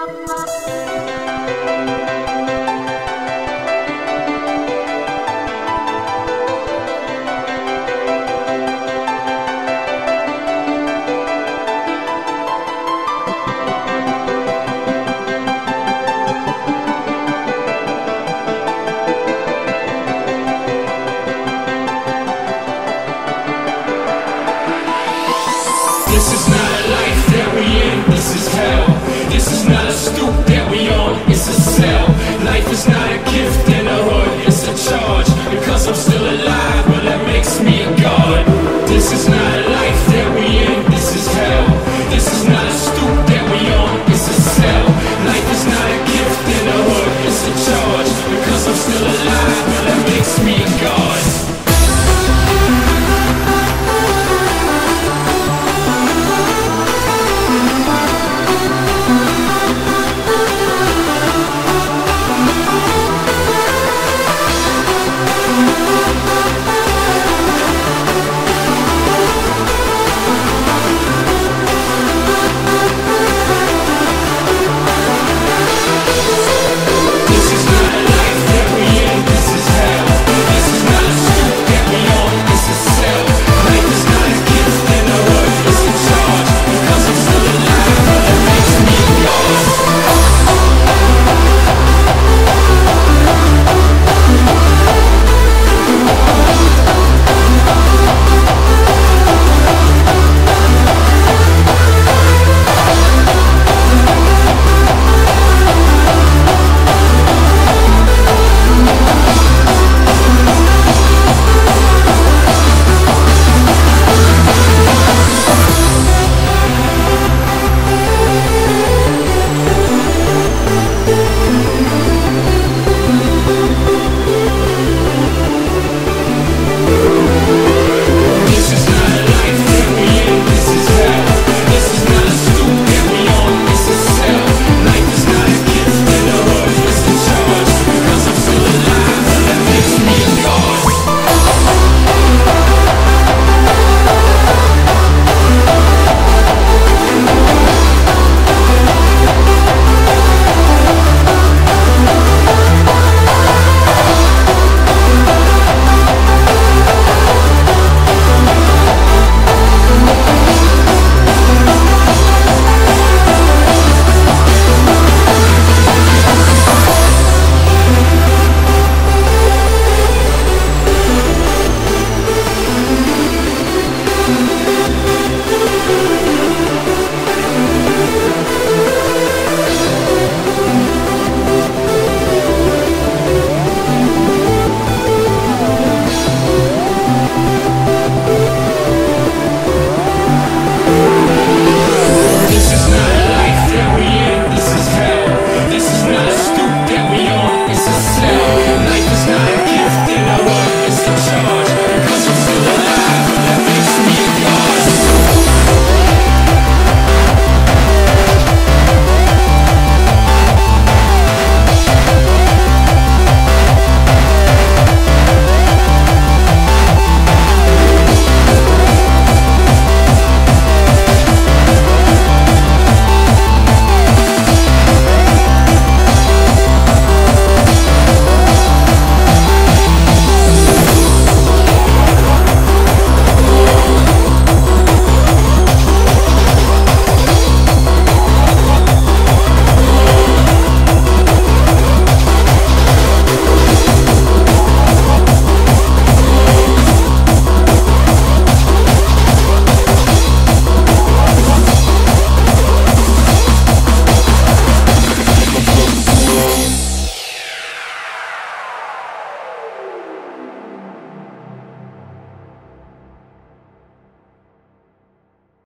i'm Mama.